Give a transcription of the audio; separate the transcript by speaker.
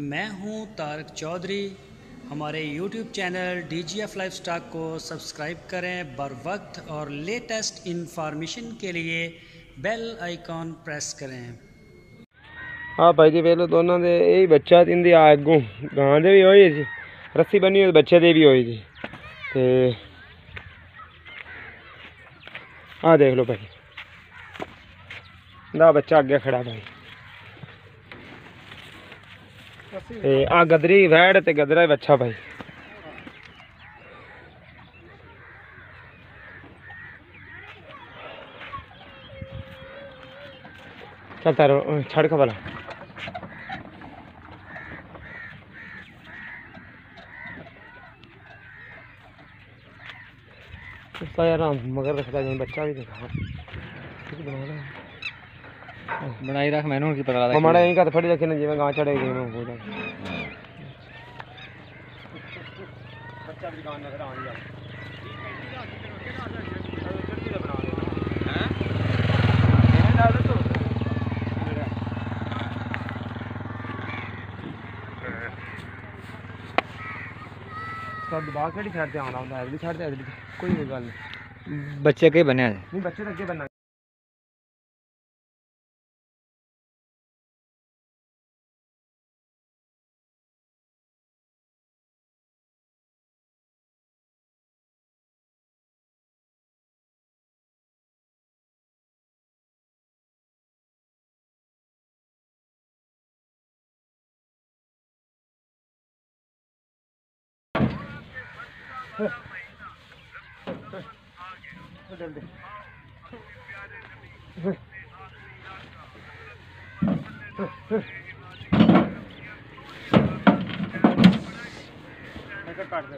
Speaker 1: मैं हूँ तारक चौधरी। हमारे YouTube channel D G F को सब्सक्राइब करें बर वक्त और लेटेस्ट इन्फॉर्मेशन के लिए बेल आइकॉन प्रेस करें।
Speaker 2: हाँ भाई जी, पहले तो दोनों दे यही बच्चा इन दी आगू गाँव के भी हो जी, रस्सी बनी हुई तो बच्चे दे भी हो जी। हाँ देख लो भाई। ਦਾ ਬੱਚਾ ਅੱਗੇ ਖੜਾ ਭਾਈ ਤੇ ਆ ਗਦਰੀ ਵੈੜ ਤੇ ਗਦਰਾ ਬੱਚਾ ਭਾਈ ਚੱਲ ਤਾਰੋ ਅਹ ਛੱਡ ਖਬਲਾ उसका यार मगर रखता है बच्चा भी देखा कुछ बना रहा है
Speaker 3: ਬਣਾਈ ਰੱਖ ਮੈਨੂੰ ਕੀ ਪਤਾ
Speaker 2: ਉਹ ਮਾੜਾ ਇਹੀ ਘਰ ਫੜੀ ਰੱਖੇ ਨੇ ਜਿਵੇਂ ਗਾਂ ਚੜੇ ਗਏ ਨੂੰ ਹੋ ਬੱਚਾ ਵੀ ਦੁਕਾਨ ਨਜ਼ਰ ਆਉਣ ਜਾ ਬਾਹਰ ਕਿਹੜੀ ਸਾਈਡ ਤੇ ਆਉਣਾ ਹੁੰਦਾ? ਅਗਲੀ ਸਾਈਡ ਤੇ ਅਗਲੀ ਕੋਈ ਵੀ ਗੱਲ ਨਹੀਂ
Speaker 3: ਬੱਚੇ ਕੇ ਬਣਿਆ
Speaker 2: ਨਹੀਂ ਬੱਚੇ ਤਾਂ ਅੱਗੇ जल्दी। काट दे